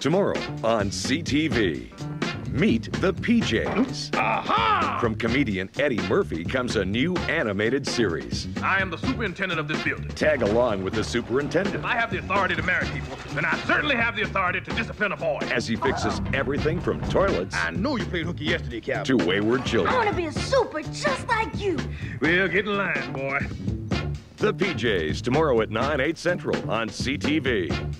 Tomorrow on CTV. Meet the PJs. Aha! From comedian Eddie Murphy comes a new animated series. I am the superintendent of this building. Tag along with the superintendent If I have the authority to marry people, then I certainly have the authority to discipline a boy. as he fixes everything from toilets I know you played hooky yesterday, Cap. to wayward children. I want to be a super just like you. Well, get in line, boy. The PJs tomorrow at 9, 8 central on CTV.